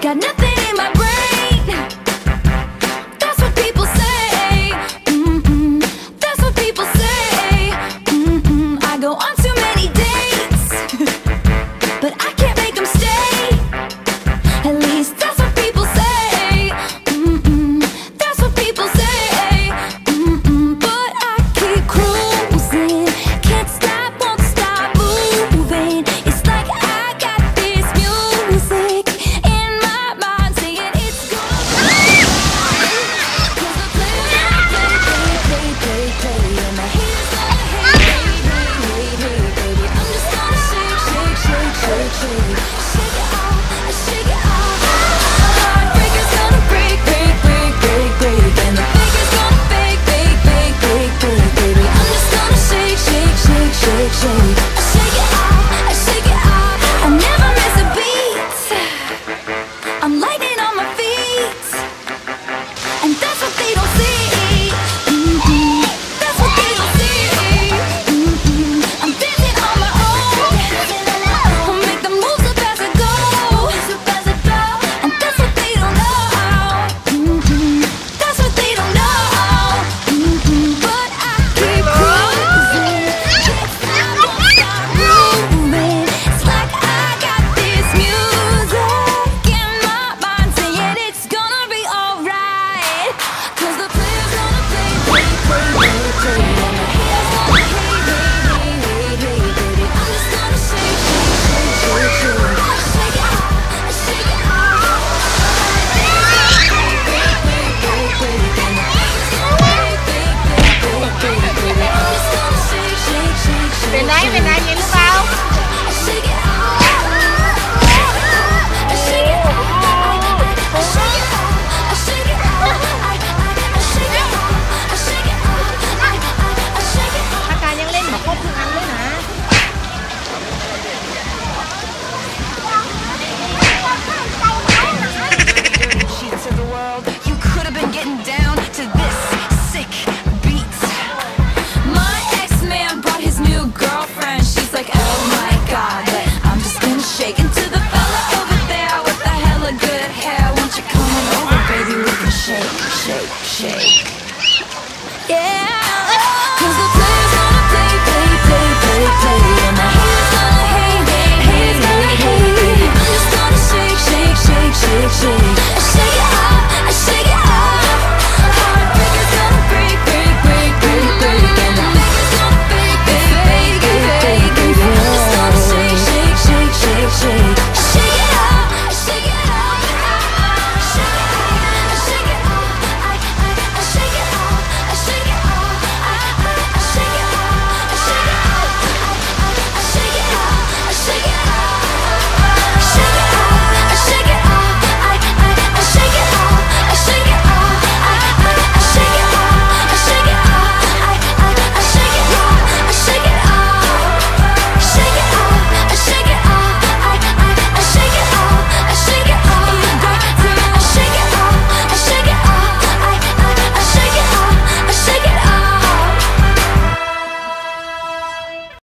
Got nothing day. Yeah.